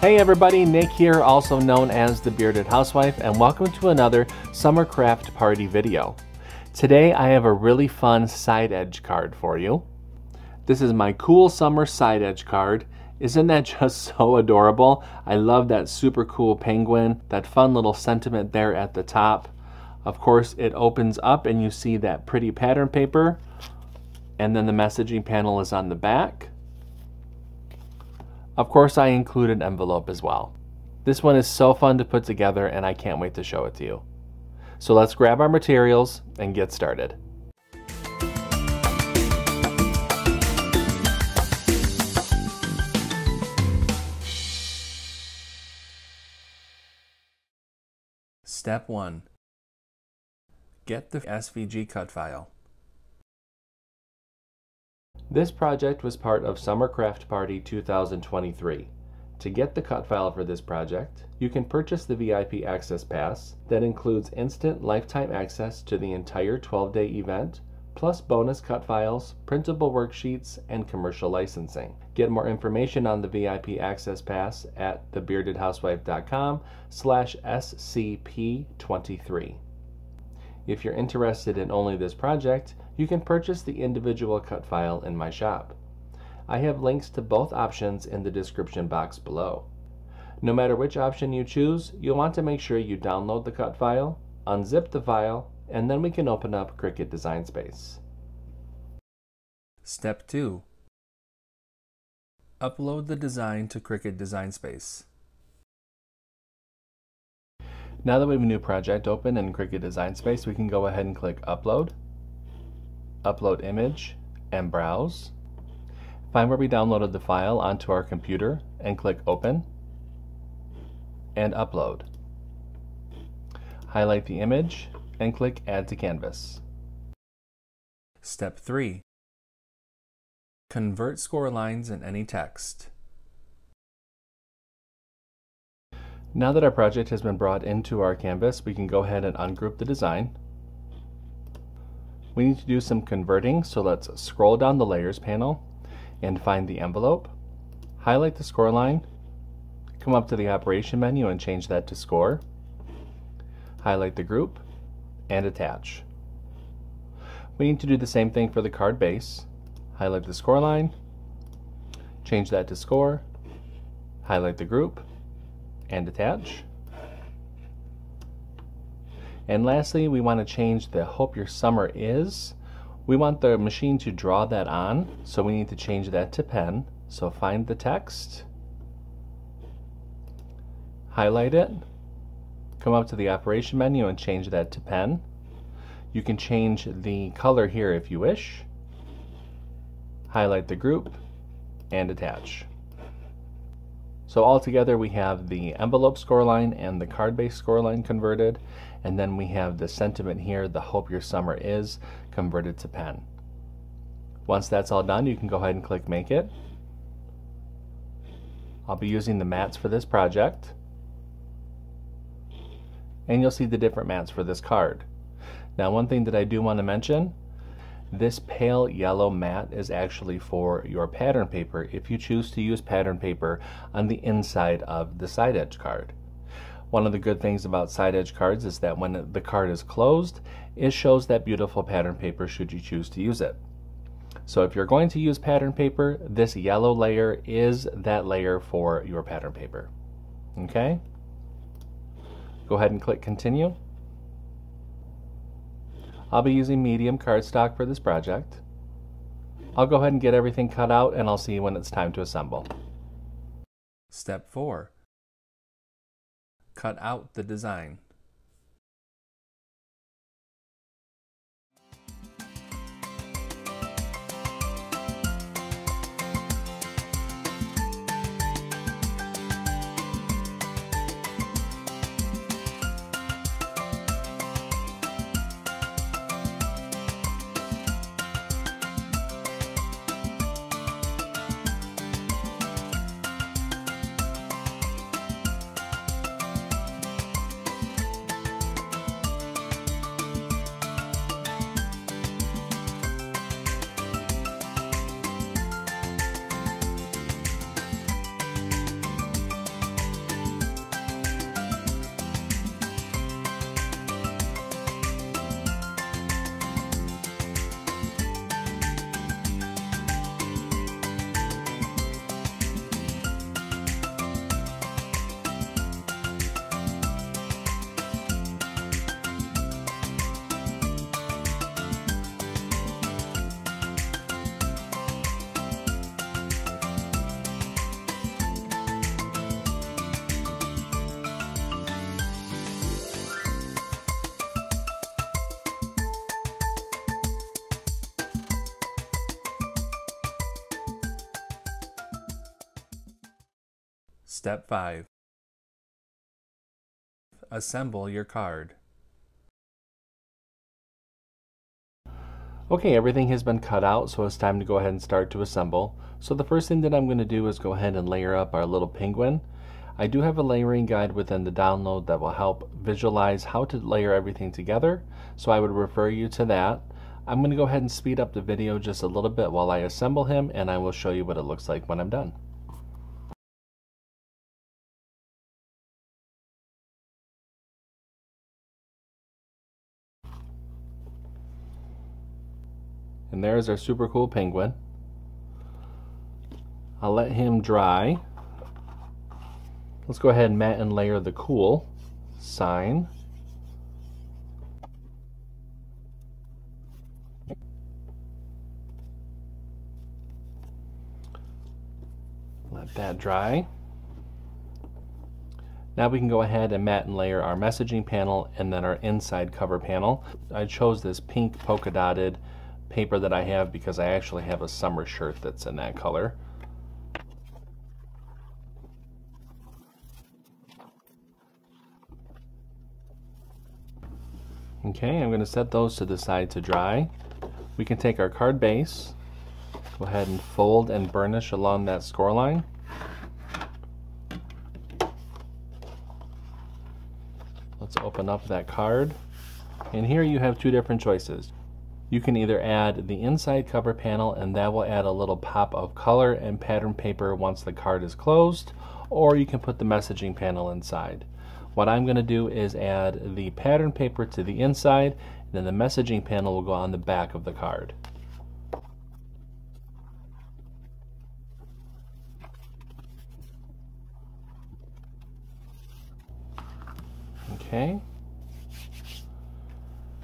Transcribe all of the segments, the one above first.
Hey everybody, Nick here, also known as the Bearded Housewife, and welcome to another Summer Craft Party video. Today I have a really fun side edge card for you. This is my cool summer side edge card. Isn't that just so adorable? I love that super cool penguin, that fun little sentiment there at the top. Of course, it opens up and you see that pretty pattern paper, and then the messaging panel is on the back. Of course, I include an envelope as well. This one is so fun to put together and I can't wait to show it to you. So let's grab our materials and get started. Step 1. Get the SVG cut file. This project was part of Summer Craft Party 2023. To get the cut file for this project, you can purchase the VIP Access Pass that includes instant lifetime access to the entire 12-day event, plus bonus cut files, printable worksheets, and commercial licensing. Get more information on the VIP Access Pass at thebeardedhousewife.com slash scp23. If you're interested in only this project, you can purchase the individual cut file in my shop. I have links to both options in the description box below. No matter which option you choose, you'll want to make sure you download the cut file, unzip the file, and then we can open up Cricut Design Space. Step 2. Upload the design to Cricut Design Space. Now that we have a new project open in Cricut Design Space, we can go ahead and click Upload, Upload Image, and Browse. Find where we downloaded the file onto our computer and click Open and Upload. Highlight the image and click Add to Canvas. Step 3. Convert score lines in any text. Now that our project has been brought into our canvas, we can go ahead and ungroup the design. We need to do some converting, so let's scroll down the Layers panel and find the envelope, highlight the score line, come up to the Operation menu and change that to Score, highlight the group, and attach. We need to do the same thing for the card base. Highlight the score line, change that to Score, highlight the group, and attach. And lastly, we want to change the hope your summer is. We want the machine to draw that on, so we need to change that to pen. So find the text, highlight it, come up to the operation menu and change that to pen. You can change the color here if you wish, highlight the group, and attach. So altogether we have the envelope scoreline and the card base scoreline converted and then we have the sentiment here, the hope your summer is, converted to pen. Once that's all done you can go ahead and click make it. I'll be using the mats for this project and you'll see the different mats for this card. Now one thing that I do want to mention this pale yellow mat is actually for your pattern paper if you choose to use pattern paper on the inside of the side edge card. One of the good things about side edge cards is that when the card is closed, it shows that beautiful pattern paper should you choose to use it. So if you're going to use pattern paper, this yellow layer is that layer for your pattern paper. Okay? Go ahead and click continue. I'll be using medium cardstock for this project. I'll go ahead and get everything cut out and I'll see you when it's time to assemble. Step 4. Cut out the design. Step 5 Assemble your card. Okay, everything has been cut out, so it's time to go ahead and start to assemble. So the first thing that I'm going to do is go ahead and layer up our little penguin. I do have a layering guide within the download that will help visualize how to layer everything together, so I would refer you to that. I'm going to go ahead and speed up the video just a little bit while I assemble him, and I will show you what it looks like when I'm done. And there's our super cool penguin. I'll let him dry. Let's go ahead and mat and layer the cool sign. Let that dry. Now we can go ahead and mat and layer our messaging panel and then our inside cover panel. I chose this pink polka dotted paper that I have because I actually have a summer shirt that's in that color. Okay, I'm going to set those to the side to dry. We can take our card base, go ahead and fold and burnish along that score line. Let's open up that card. And here you have two different choices. You can either add the inside cover panel and that will add a little pop of color and pattern paper once the card is closed, or you can put the messaging panel inside. What I'm going to do is add the pattern paper to the inside, and then the messaging panel will go on the back of the card. Okay.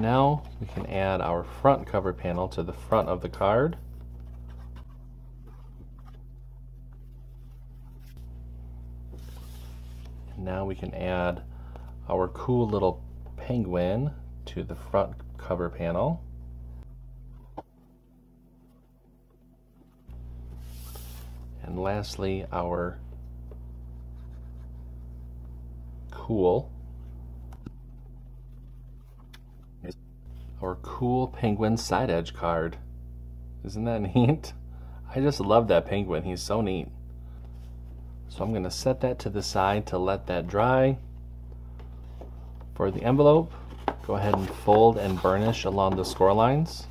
Now we can add our front cover panel to the front of the card. And now we can add our cool little penguin to the front cover panel. And lastly, our cool our cool penguin side edge card. Isn't that neat? I just love that penguin. He's so neat. So I'm going to set that to the side to let that dry. For the envelope, go ahead and fold and burnish along the score lines.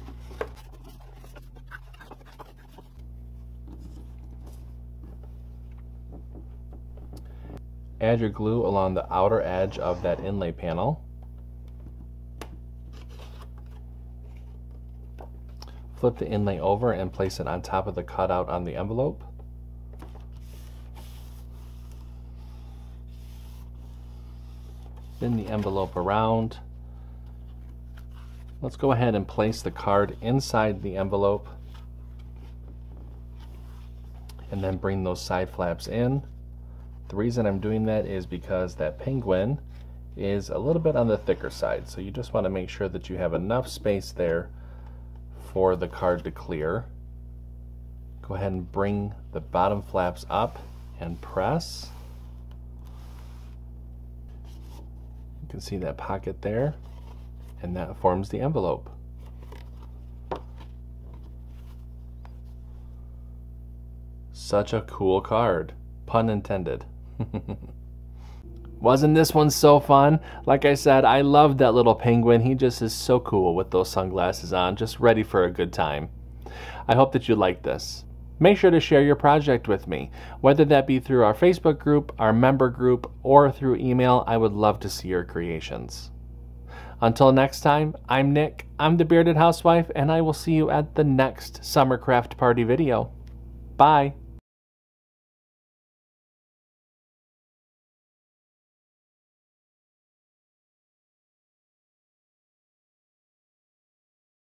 Add your glue along the outer edge of that inlay panel. Flip the inlay over and place it on top of the cutout on the envelope. Spin the envelope around. Let's go ahead and place the card inside the envelope and then bring those side flaps in. The reason I'm doing that is because that penguin is a little bit on the thicker side so you just want to make sure that you have enough space there for the card to clear. Go ahead and bring the bottom flaps up and press. You can see that pocket there, and that forms the envelope. Such a cool card, pun intended. Wasn't this one so fun? Like I said, I love that little penguin. He just is so cool with those sunglasses on, just ready for a good time. I hope that you like this. Make sure to share your project with me, whether that be through our Facebook group, our member group, or through email. I would love to see your creations. Until next time, I'm Nick, I'm the Bearded Housewife, and I will see you at the next Summer Craft Party video. Bye!